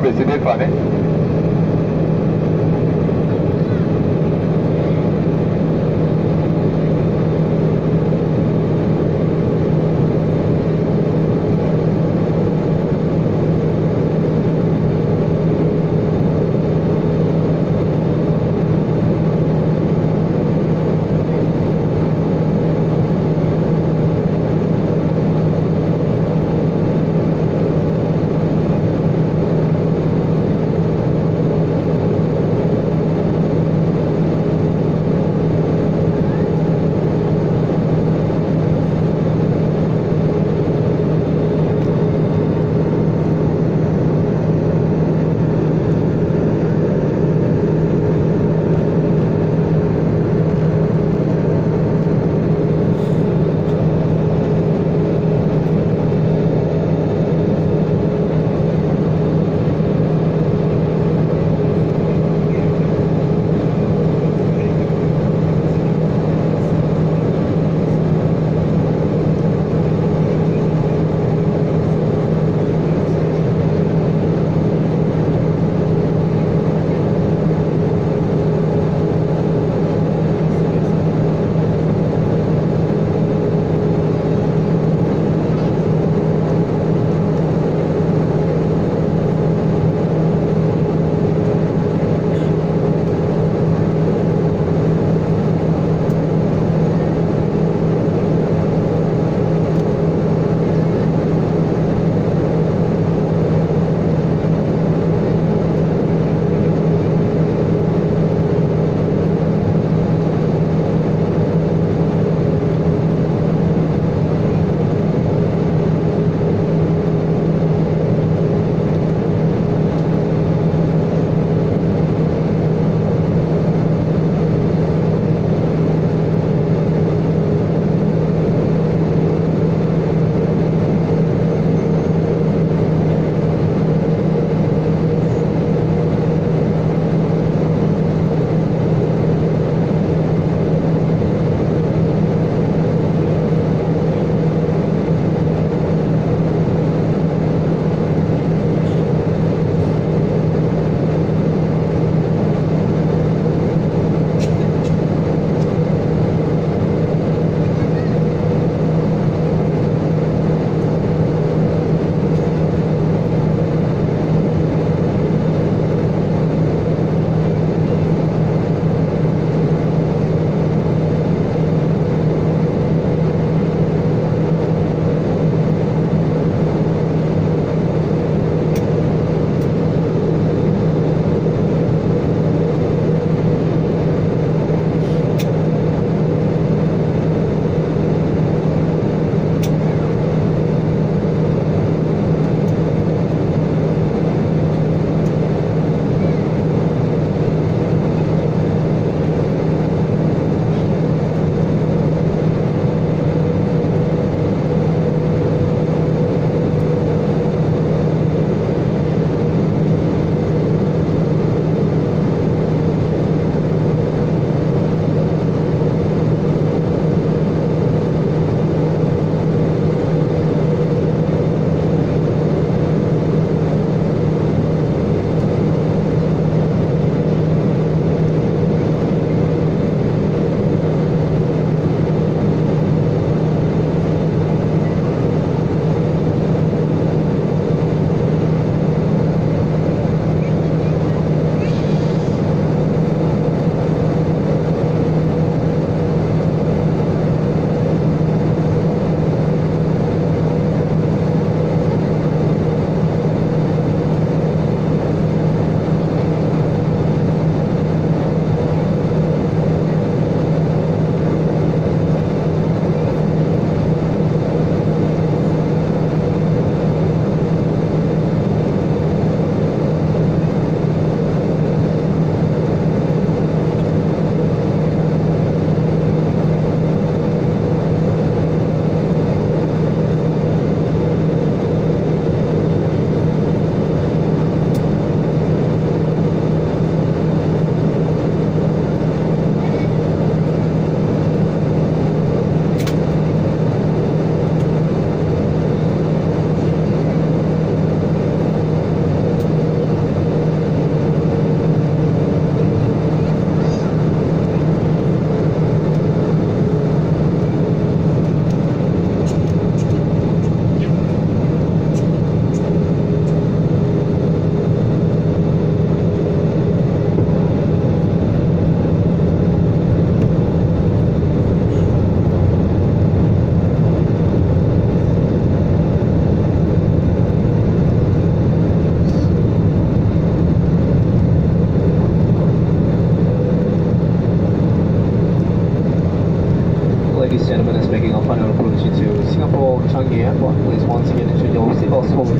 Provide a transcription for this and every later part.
brasileiro, falei.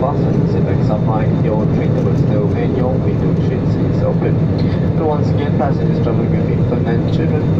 buttons it makes up your trigger was still in your window shades is open. And once again passengers traveling with infant and children